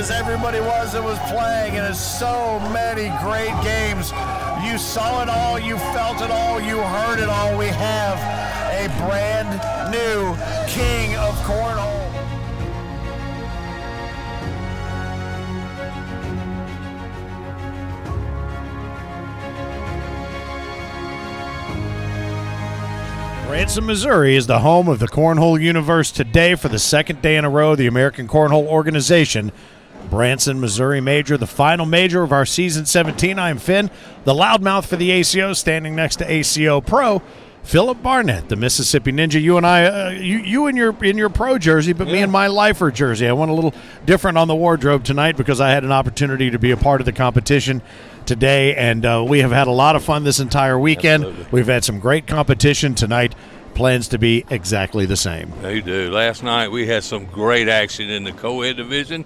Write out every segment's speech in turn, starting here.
as everybody was that was playing, and as so many great games. You saw it all, you felt it all, you heard it all. We have a brand new king of cornhole. Branson, Missouri is the home of the Cornhole Universe today for the second day in a row. The American Cornhole Organization, Branson, Missouri Major, the final major of our season 17. I am Finn, the loudmouth for the ACO, standing next to ACO Pro. Philip Barnett, the Mississippi Ninja. You and I, uh, you, you in your in your pro jersey, but me in my lifer jersey. I went a little different on the wardrobe tonight because I had an opportunity to be a part of the competition today, and uh, we have had a lot of fun this entire weekend. Absolutely. We've had some great competition tonight. Plans to be exactly the same. They do. Last night we had some great action in the co-ed division,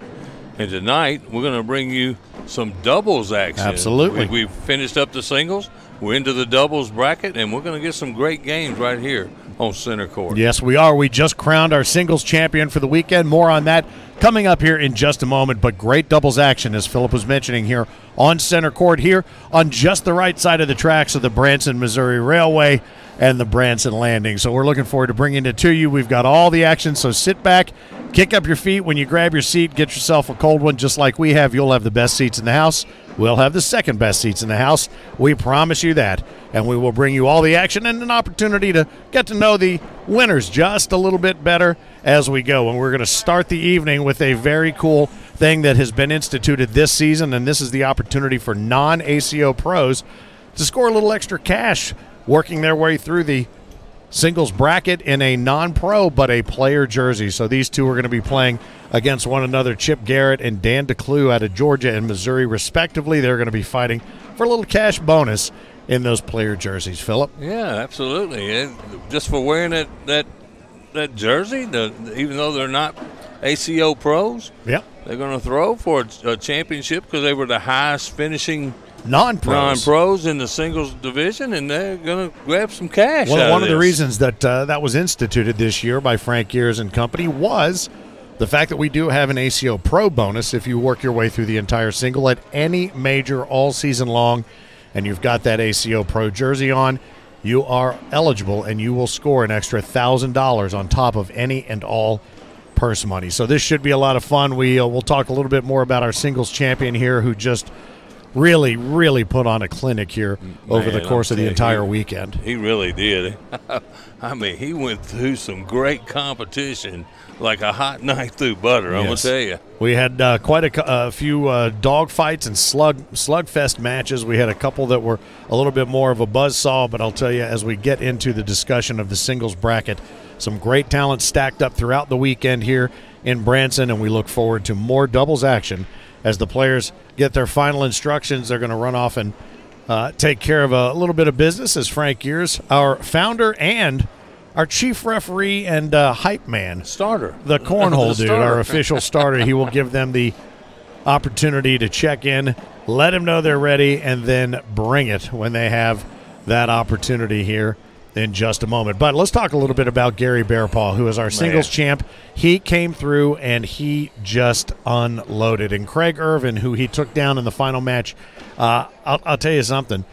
and tonight we're going to bring you some doubles action. Absolutely. We, have finished up the singles. We're into the doubles bracket, and we're going to get some great games right here on center court. Yes, we are. We just crowned our singles champion for the weekend. More on that coming up here in just a moment. But great doubles action, as Philip was mentioning here on center court, here on just the right side of the tracks of the Branson, Missouri Railway and the Branson Landing. So we're looking forward to bringing it to you. We've got all the action. So sit back, kick up your feet when you grab your seat, get yourself a cold one, just like we have. You'll have the best seats in the house. We'll have the second best seats in the house. We promise you that. And we will bring you all the action and an opportunity to get to know the winners just a little bit better as we go. And we're going to start the evening with a very cool thing that has been instituted this season. And this is the opportunity for non ACO pros to score a little extra cash working their way through the singles bracket in a non-pro but a player jersey. So these two are going to be playing against one another. Chip Garrett and Dan DeClue out of Georgia and Missouri, respectively. They're going to be fighting for a little cash bonus in those player jerseys. Philip, Yeah, absolutely. And just for wearing that that that jersey, the, even though they're not ACO pros, yep, they're going to throw for a, a championship because they were the highest finishing non-pros. non-pros in the singles division, and they're going to grab some cash. Well, out one of the reasons that uh, that was instituted this year by Frank Geers and company was the fact that we do have an ACO Pro bonus if you work your way through the entire single at any major all season long, and you've got that ACO Pro jersey on. You are eligible, and you will score an extra thousand dollars on top of any and all purse money. So this should be a lot of fun. We uh, we'll talk a little bit more about our singles champion here, who just really, really put on a clinic here over the course I'm of the entire you, weekend. He really did. I mean, he went through some great competition like a hot knife through butter. I'm gonna tell you. We had uh, quite a, a few uh, dog fights and slug slugfest matches. We had a couple that were a little bit more of a buzzsaw, but I'll tell you as we get into the discussion of the singles bracket, some great talent stacked up throughout the weekend here in Branson, and we look forward to more doubles action as the players get their final instructions. They're going to run off and uh, take care of a little bit of business as Frank Geers, our founder and our chief referee and uh, hype man, Starter. the cornhole The dude, our official starter. He will give them the opportunity to check in, let them know they're ready, and then bring it when they have that opportunity here in just a moment. But let's talk a little bit about Gary Bearpaw, who is our singles champ. He came through and he just unloaded. And Craig Irvin, who he took down in the final match, uh, I'll, I'll tell you something.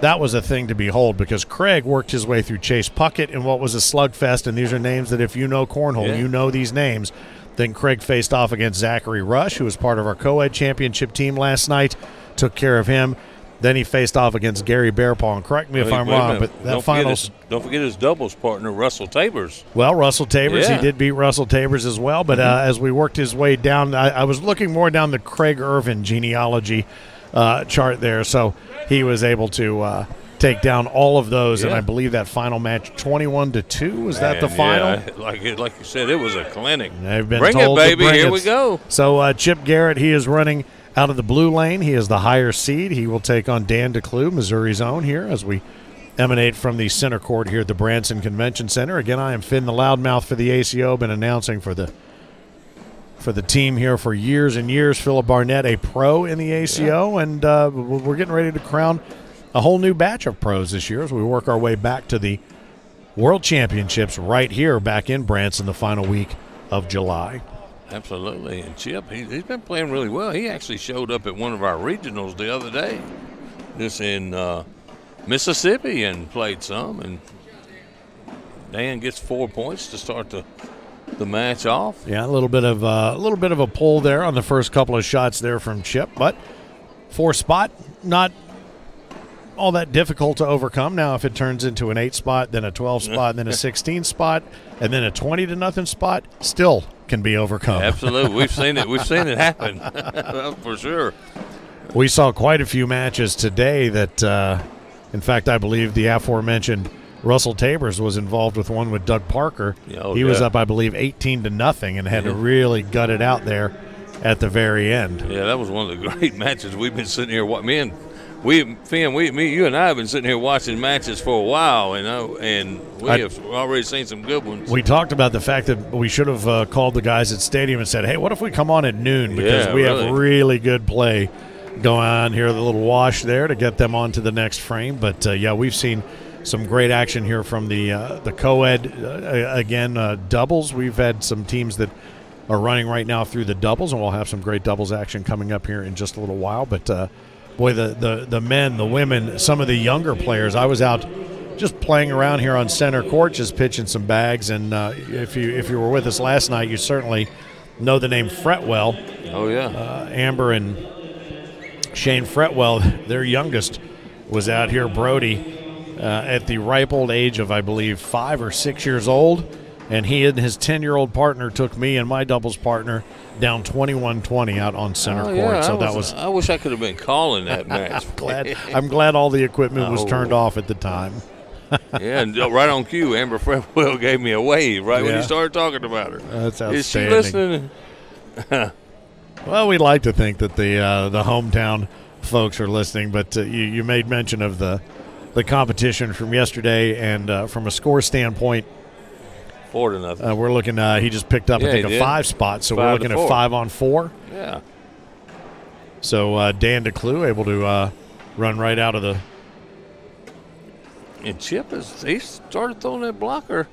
That was a thing to behold because Craig worked his way through Chase Puckett in what was a slugfest, and these are names that if you know cornhole, Yeah. you know these names. Then Craig faced off against Zachary Rush, who was part of our co-ed championship team last night, took care of him. Then he faced off against Gary Bearpaw. And correct me if Wait- I'm wait wrong, but that don't forget final. his, don't forget his doubles partner Russell Tabers. Well, Russell Tabers, Yeah. he did beat Russell Tabers as well. But uh, as we worked his way down, I, I was looking more down the Craig Irvin genealogy uh, chart there. So he was able to uh, take down all of those. And I believe that final match, 21 to 2, was that the final? yeah, like like you said, it was a clinic. They've been bring told it, baby. Here it. we go. So uh, Chip Garrett, he is running out of the blue lane. He is the higher seed. He will take on Dan DeClue, Missouri's own here, as we emanate from the center court here at the Branson Convention Center. Again, I am Finn the Loudmouth for the ACO. Been announcing for the for the team here for years and years. Philip Barnett, a pro in the ACO, and uh, we're getting ready to crown a whole new batch of pros this year as we work our way back to the World Championships right here back in Branson the final week of July. Absolutely. And Chip, he, he's been playing really well. He actually showed up at one of our regionals the other day, just in uh, Mississippi, and played some. And Dan gets four points to start the the match off. Yeah, a little bit of uh, a little bit of a pull there on the first couple of shots there from Chip, but four spot not all that difficult to overcome. Now, if it turns into an eight spot, then a twelve spot, then a sixteen spot, and then a twenty to nothing spot, still can be overcome. Absolutely, we've seen it. We've seen it happen for sure. We saw quite a few matches today that, uh, in fact, I believe the aforementioned Russell Tabers was involved with one with Doug Parker. Oh, he was up, I believe, 18 to nothing and had to really gut it out there at the very end. Yeah, that was one of the great matches we've been sitting here. What Me and we, Finn, we, me, you and I have been sitting here watching matches for a while, you know, and we I- have already seen some good ones. We talked about the fact that we should have uh, called the guys at Stadium and said, hey, what if we come on at noon? Because Yeah, we really. have really good play going on here, the little wash there to get them on to the next frame. But uh, yeah, we've seen some great action here from the uh, the co-ed uh, again uh, doubles. We've had some teams that are running right now through the doubles, and we'll have some great doubles action coming up here in just a little while. But uh, boy, the, the the men, the women, some of the younger players. I was out just playing around here on center court, just pitching some bags. And uh, if you if you were with us last night, you certainly know the name Fretwell. oh yeah, Uh, Amber and Shane Fretwell, their youngest, was out here, Brody, uh, at the ripe old age of, I believe, five or six years old. And he and his 10 year old partner took me and my doubles partner down 21 20 out on center oh, court. so I that was. I wish I could have been calling that match. glad. I'm glad all the equipment was Oh. turned off at the time. yeah, and uh, right on cue, Amber Fretwell gave me a wave right when Yeah. you started talking about her. That's outstanding. Is she listening? Well, we'd like to think that the uh, the hometown folks are listening, but uh, you, you made mention of the the competition from yesterday, and uh, from a score standpoint, Four to nothing. uh, we're looking. Uh, he just picked up, Yeah, I think, a did. five spot, so we're looking at five on four. yeah. So uh, Dan DeClue able to uh, run right out of the. And Chip is he started throwing that blocker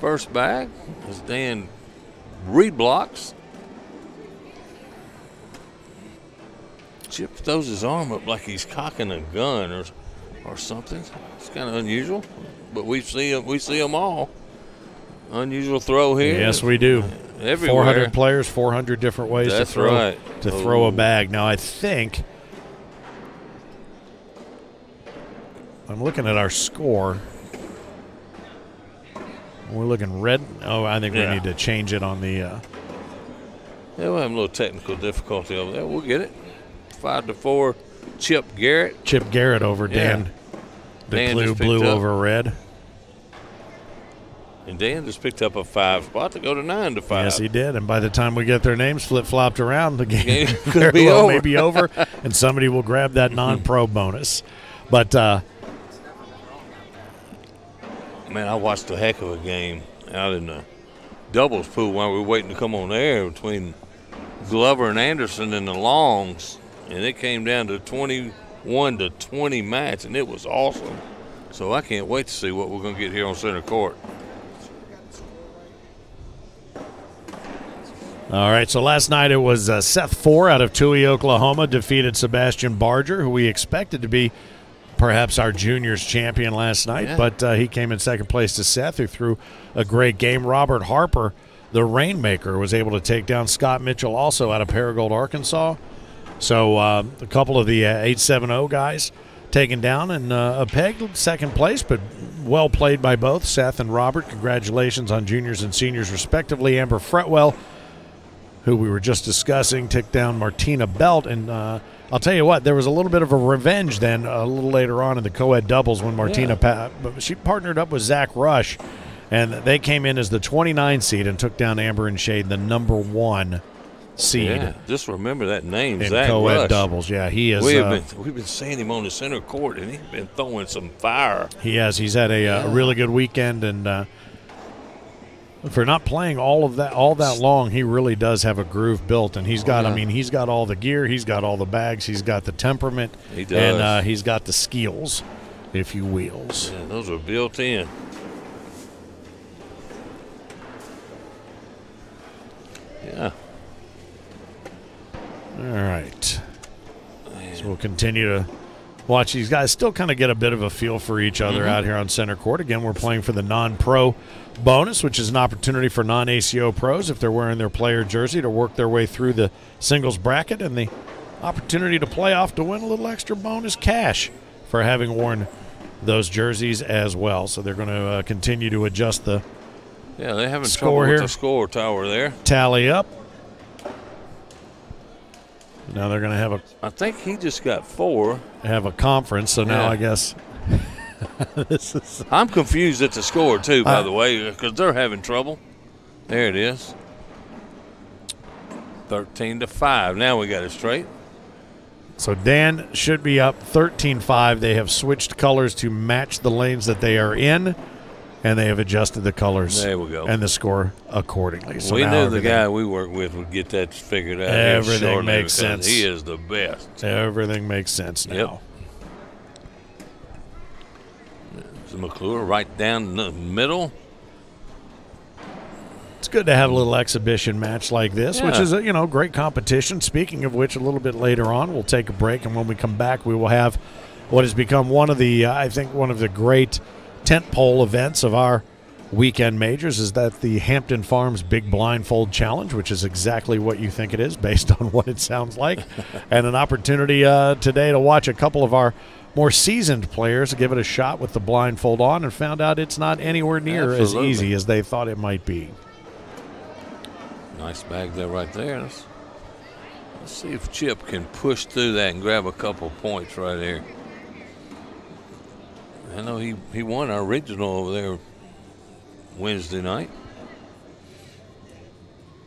first bag as Dan reblocks. Chip throws his arm up like he's cocking a gun or or something. It's kind of unusual, but we see we see them all. Unusual throw here. Yes, we do. Everywhere. 400 players, 400 different ways That's to throw right. to throw a Oh. bag. Now I think I'm looking at our score. We're looking red. Oh, I think Yeah. we need to change it on the. Uh, Yeah, we're having a little technical difficulty over there. We'll get it. Five to four. Chip Garrett. Chip Garrett over Yeah. Dan. Dan DeClue just blue up. over red. And Dan just picked up a five spot to go to nine to five. Yes, he did. And by the time we get their names flip flopped around, the game Game could be over. may be over, and somebody will grab that non-pro bonus. But uh, Man, I watched a heck of a game out in the doubles pool while we were waiting to come on air between Glover and Anderson in the longs, and it came down to 21 to 20 match, and it was awesome. So I can't wait to see what we're going to get here on center court. All right, so last night it was uh, Seth Four out of Tui, Oklahoma, defeated Sebastian Barger, who we expected to be perhaps our juniors champion last night, Yeah. but uh, he came in second place to Seth, who threw a great game. Robert Harper, the Rainmaker, was able to take down Scott Mitchell, also out of Paragould, Arkansas. So uh, a couple of the uh, 870 guys taken down and uh, a peg second place, but well played by both Seth and Robert. Congratulations on juniors and seniors, respectively. Amber Fretwell who we were just discussing, took down Martina Belt. And uh, I'll tell you what, there was a little bit of a revenge then a little later on in the co ed doubles when Martina, pa- she partnered up with Zach Rush. And they came in as the 29 seed and took down Amber and Shane, the number one seed Yeah, just remember that name, in Zach co ed Rush. doubles. Yeah, he is. We have uh, been we've been seeing him on the center court, and he's been throwing some fire. He has. He's had a, uh, a really good weekend, and uh, for not playing all of that all that long, he really does have a groove built. And he's got. I yeah. mean, he's got all the gear. He's got all the bags. He's got the temperament. He And uh, he's got the skills, if you wills. Yeah, those are built in. Yeah. All right. So we'll continue to watch these guys still kind of get a bit of a feel for each other Mm-hmm. out here on center court. Again, we're playing for the non-pro bonus, which is an opportunity for non-ACO pros if they're wearing their player jersey to work their way through the singles bracket and the opportunity to play off to win a little extra bonus cash for having worn those jerseys as well. So they're going to uh, continue to adjust the Yeah, they're having Score here. the score tower there. tally up. Now they're going to have a I think he just got four. have a conference. So now I guess this is I'm confused at the score too, by the way, because they're having trouble. There it is. Thirteen to five. Now we got it straight. so Dan should be up 13-5. They have switched colors to match the lanes that they are in, and they have adjusted the colors. There we go. And the score accordingly. So we knew the guy we worked with would get that figured out. Everything makes sense. He is the best. Everything makes sense now. Yep. So McClure right down the middle. It's good to have a little exhibition match like this, which is a you know great competition. Speaking of which, a little bit later on, we'll take a break, and when we come back, we will have what has become one of the uh, I think one of the great tentpole events of our weekend majors is that the Hampton Farms Big Blindfold Challenge, which is exactly what you think it is based on what it sounds like, and an opportunity uh, today to watch a couple of our more seasoned players give it a shot with the blindfold on and found out it's not anywhere near Absolutely. as easy as they thought it might be. Nice bag there, right there. Let's, let's see if Chip can push through that and grab a couple points right here. I know he, he won our regional over there Wednesday night.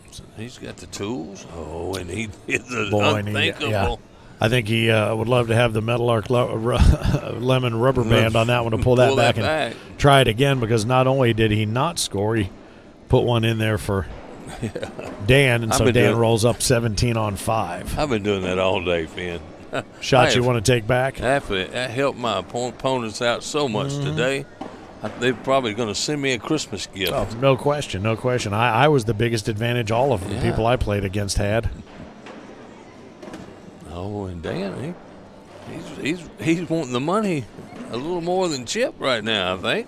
So he's got the tools. Oh, and he is Boy, and he- unthinkable. yeah. I think he uh, would love to have the Metal Arc lo- ru- lemon rubber band on that one to pull that Pull back that and back. try it again because not only did he not score, he put one in there for Dan, and I've so Dan doing- rolls up 17 on five. I've been doing that all day, Finn. Shots I you want to take back? That, that helped my opponents out so much Mm-hmm. today. I, they're probably going to send me a Christmas gift. Oh, no question, no question. I, I was the biggest advantage all of the Yeah. people I played against had. Oh, and Dan, he, he's he's he's wanting the money a little more than Chip right now. I think.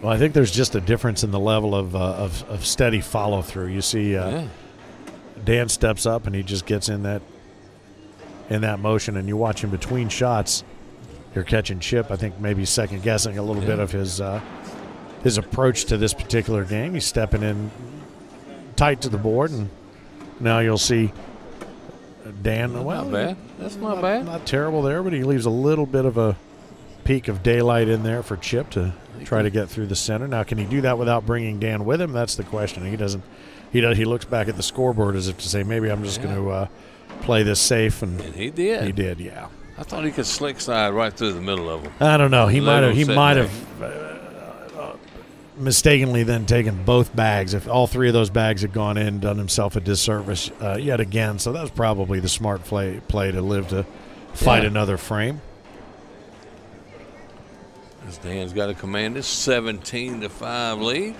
Well, I think there's just a difference in the level of, uh, of, of steady follow through. You see, uh, yeah. Dan steps up and he just gets in that in that motion, and you watch him between shots. You're catching Chip. I think maybe second guessing a little bit of his uh, his approach to this particular game. He's stepping in tight to the board, and now you'll see Dan. well, not bad. That's not, not, bad. not terrible there, but he leaves a little bit of a peak of daylight in there for Chip to try to get through the center. Now, can he do that without bringing Dan with him? That's the question. He doesn't. He does. He looks back at the scoreboard as if to say, maybe I'm just Yeah. going to uh, play this safe, and and he did. he did. Yeah. I thought he could slick side right through the middle of them. I don't know. He might have. He might have uh, mistakenly then taken both bags. If all three of those bags had gone in, done himself a disservice uh, yet again. So that was probably the smart play play to live to fight Yeah. another frame. As Dan's got a command this 17 to 5 lead.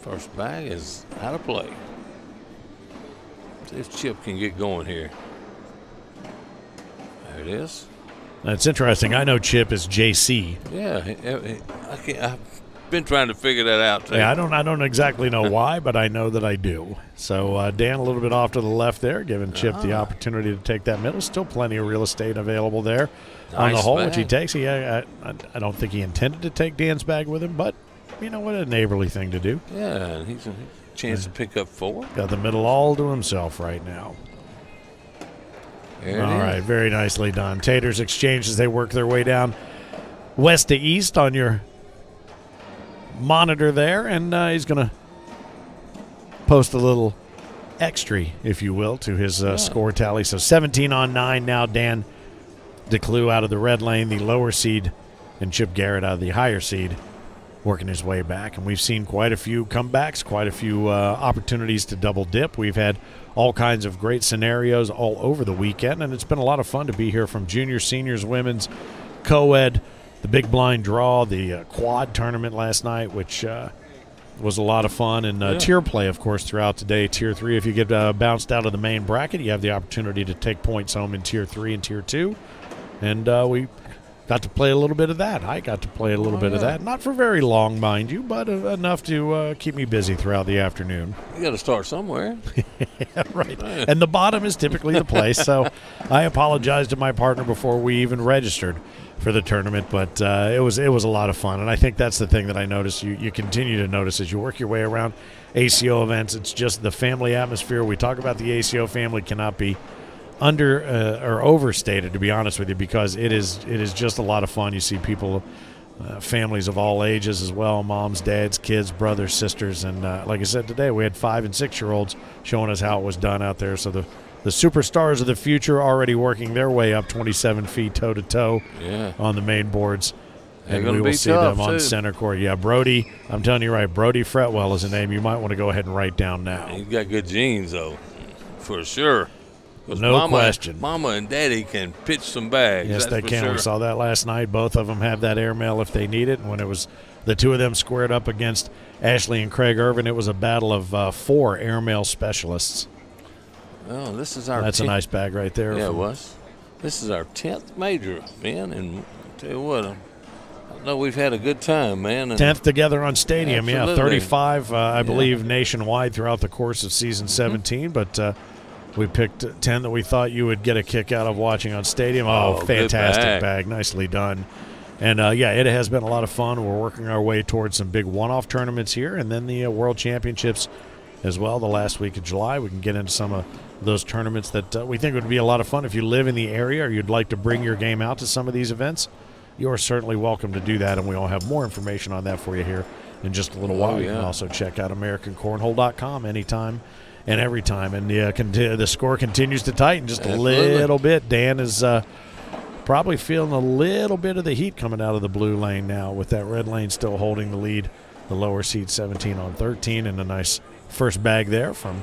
First bag is out of play. See if Chip can get going here. There it is. It's interesting. I know Chip is JC. Yeah, I can't, I've been trying to figure that out. Too. Yeah, I don't. I don't exactly know why, but I know that I do. So uh, Dan a little bit off to the left there, giving Chip the Ah. opportunity to take that middle. Still plenty of real estate available there on the Nice hole, which he takes. He, I, I, I don't think he intended to take Dan's bag with him, but you know what, a neighborly thing to do. Yeah, he's a chance to pick up four. Got the middle all to himself right now. There All right, very nicely done. Taters exchange as they work their way down west to east on your monitor there, and uh, he's going to post a little extra, if you will, to his uh, score tally. So 17 on 9 now. Dan DeClue out of the red lane, the lower seed, and Chip Garrett out of the higher seed, working his way back. And we've seen quite a few comebacks, quite a few uh, opportunities to double dip. We've had all kinds of great scenarios all over the weekend, and it's been a lot of fun to be here from junior, seniors, women's, co ed, the big blind draw, the uh, quad tournament last night, which uh, was a lot of fun, and uh, Yeah. tier play, of course, throughout today. Tier three, if you get uh, bounced out of the main bracket, you have the opportunity to take points home in tier three and tier two, and uh, we got to play a little bit of that. I got to play a little Oh, bit of that, not for very long, mind you, but uh, enough to uh, keep me busy throughout the afternoon. You got to start somewhere. right. And the bottom is typically the place. So I apologized to my partner before we even registered for the tournament, but uh, it was it was a lot of fun. And I think that's the thing that I noticed. You you continue to notice as you work your way around ACO events. It's just the family atmosphere. We talk about the ACO family cannot be under uh, or overstated, to be honest with you, because it is it is just a lot of fun. You see people. Uh, families of all ages as well moms dads kids brothers sisters and uh, like i said today we had five and six year olds showing us how it was done out there so the the superstars of the future already working their way up 27 feet toe to toe Yeah. on the main boards They're and we will see them on too. center court yeah brody i'm telling you right brody fretwell is a name you might want to go ahead and write down now He's got good genes, though, for sure. No mama, question. Mama and Daddy can pitch some bags. Yes, they can. Sure. We saw that last night. Both of them have that airmail if they need it. And when it was the two of them squared up against Ashley and Craig Irvin, it was a battle of uh, four airmail specialists. Oh, this is our. That's a nice bag right there. Yeah, it was. This is our tenth major, man, and I tell you what, I know we've had a good time, man. Tenth together on Stadium, yeah, thirty-five, uh, I Yeah. believe, nationwide throughout the course of season Mm-hmm. 17 But uh, we picked ten that we thought you would get a kick out of watching on Stadium. Oh, Oh, fantastic bag. bag. nicely done. And uh, yeah, it has been a lot of fun. We're working our way towards some big one-off tournaments here, and then the uh, World Championships as well. The last week of July, we can get into some of those tournaments that uh, we think would be a lot of fun. If you live in the area or you'd like to bring your game out to some of these events, you are certainly welcome to do that, and we will have more information on that for you here in just a little Oh, while. You can yeah. also check out AmericanCornhole.com anytime and every time. And the, uh, conti- the score continues to tighten just a Absolutely. little bit. Dan is uh, probably feeling a little bit of the heat coming out of the blue lane now, with that red lane still holding the lead. The lower seed 17 on 13, and a nice first bag there from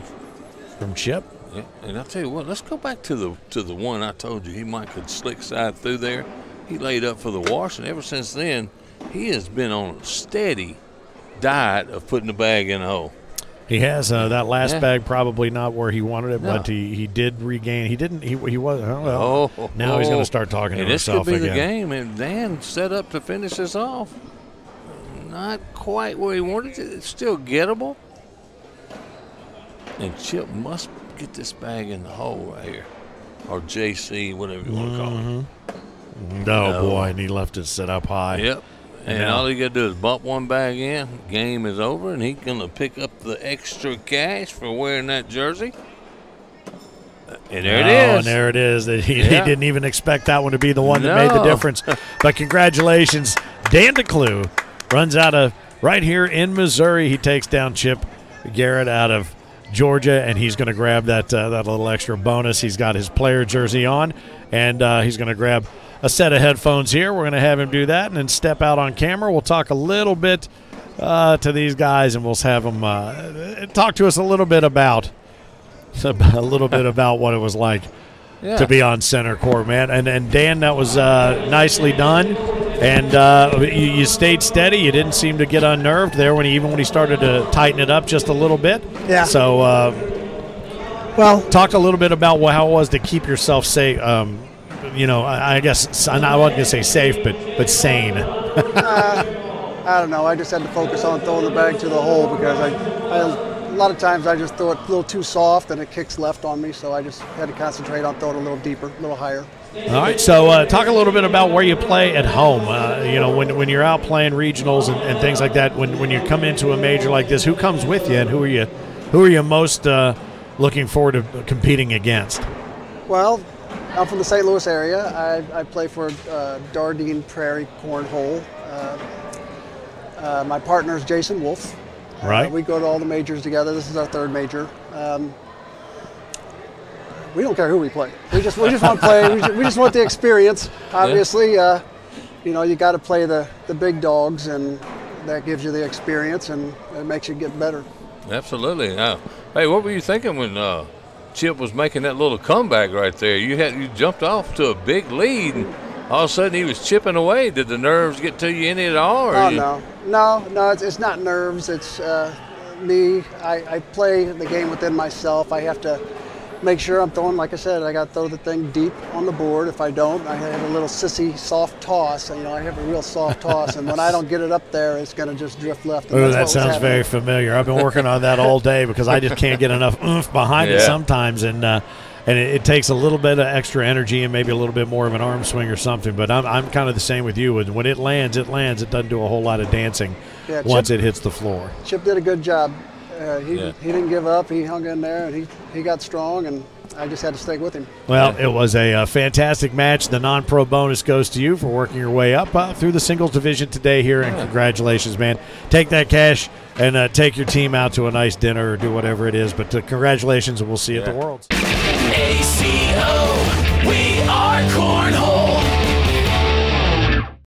from Chip. Yeah, and I'll tell you what, let's go back to the to the one I told you he might could slick side through there. He laid up for the wash, and ever since then, he has been on a steady diet of putting the bag in the hole. He has uh, that last Yeah. bag probably not where he wanted it, No. but he, he did regain. He didn't. He he was. Oh, well, Oh, now he's going oh. to start talking to and this himself could be again. the game, and Dan set up to finish this off. Not quite where he wanted it. It's still gettable. And Chip must get this bag in the hole right here, or JC, whatever you want to call Mm-hmm. it. Oh No. boy, and he left it set up high. Yep. And now- all he got to do is bump one bag in. Game is over, and he's gonna pick up the extra cash for wearing that jersey. And there Oh, it is. and there it is. That he, he didn't even expect that one to be the one that made the difference. But congratulations, Dan DeClue runs out of right here in Missouri. He takes down Chip Garrett out of Georgia, and he's going to grab that uh, that little extra bonus. He's got his player jersey on, and uh, he's going to grab a set of headphones here. We're going to have him do that, and then step out on camera. We'll talk a little bit uh, to these guys, and we'll have them uh, talk to us a little bit about a little bit about what it was like yeah. to be on center court, man. And and Dan, that was uh, nicely done. And uh, you, you stayed steady. You didn't seem to get unnerved there when he, even when he started to tighten it up just a little bit. Yeah. So uh, Well, talk a little bit about how it was to keep yourself safe. Um, you know, I, I guess I wasn't gonna say safe, but but sane. I don't know. I just had to focus on throwing the bag to the hole because I, I a lot of times I just throw it a little too soft and it kicks left on me. So I just had to concentrate on throwing it a little deeper, a little higher. All right, so uh, talk a little bit about where you play at home. Uh, you know, when, when you're out playing regionals and, and things like that. When, when you come into a major like this, who comes with you, and who are you who are you most uh, looking forward to competing against? Well, I'm from the St. Louis area. I, I play for uh, Dardenne Prairie Cornhole. Uh, uh, my partner is Jason Wolf. Uh, Right. we go to all the majors together. This is our third major. Um, we don't care who we play. We just we just want to play. We just, we just want the experience. Obviously, uh, you know you got to play the the big dogs, and that gives you the experience and it makes you get better. Absolutely. Uh, hey, what were you thinking when uh, Chip was making that little comeback right there? You had you jumped off to a big lead. And all of a sudden he was chipping away. Did the nerves get to you any at all? Oh you- no, no, no. It's, it's not nerves. It's uh, me. I, I play the game within myself. I have to make sure I'm throwing. Like I said, I got to throw the thing deep on the board. If I don't, I have a little sissy soft toss. You know, I have a real soft toss, and when I don't get it up there, it's going to just drift left. and Oh, that sounds happening. very familiar. I've been working on that all day because I just can't get enough oomph behind it sometimes, and uh, and it, it takes a little bit of extra energy and maybe a little bit more of an arm swing or something. But I'm, I'm kind of the same with you. When when it lands, it lands. It doesn't do a whole lot of dancing Yeah, once it hits the floor. Chip did a good job. Uh, he, Yeah. he didn't give up. He hung in there, and he, he got strong, and I just had to stick with him. Well, it was a, uh fantastic match. The non-pro bonus goes to you for working your way up uh, through the singles division today here, and congratulations, man. Take that cash and uh, take your team out to a nice dinner or do whatever it is. But uh, congratulations, and we'll see you at the Worlds. ACO, we are Cornhole.